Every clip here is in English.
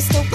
supposed to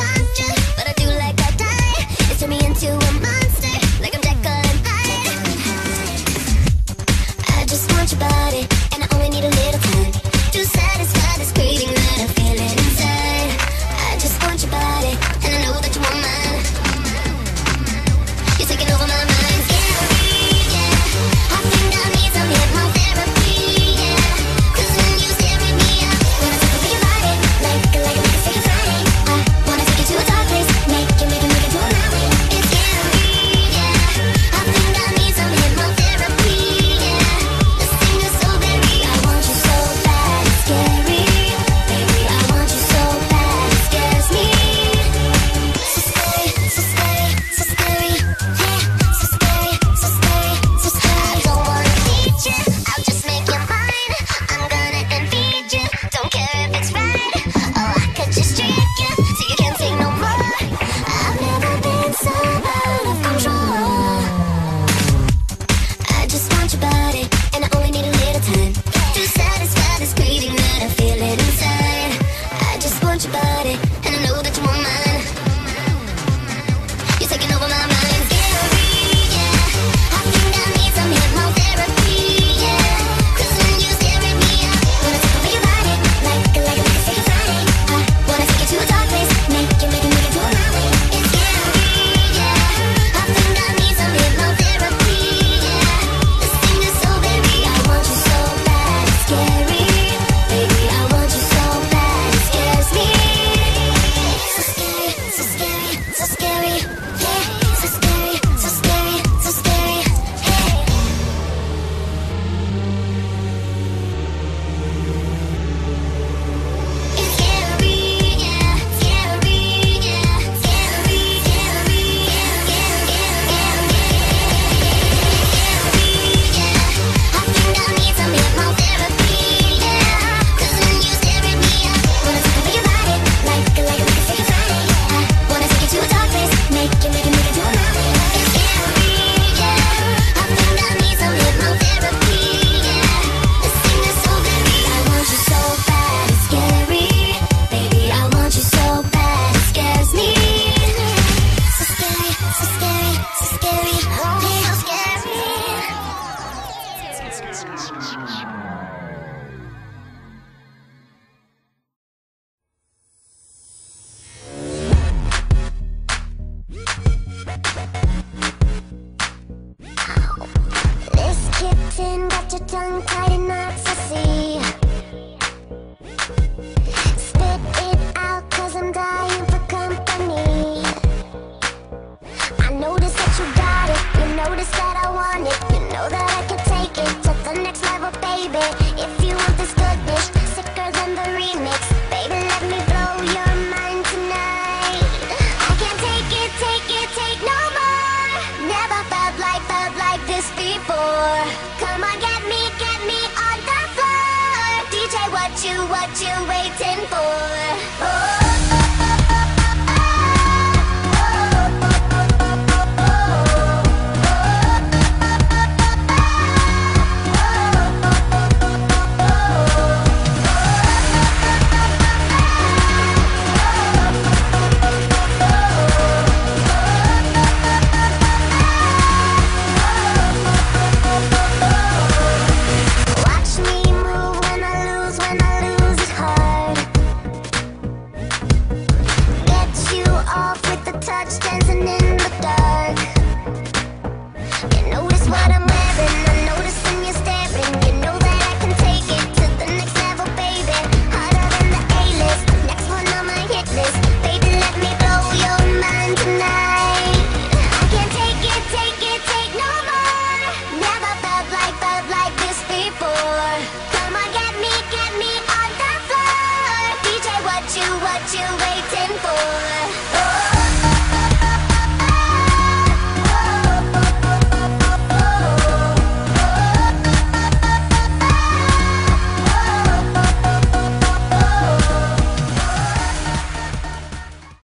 what you waiting for?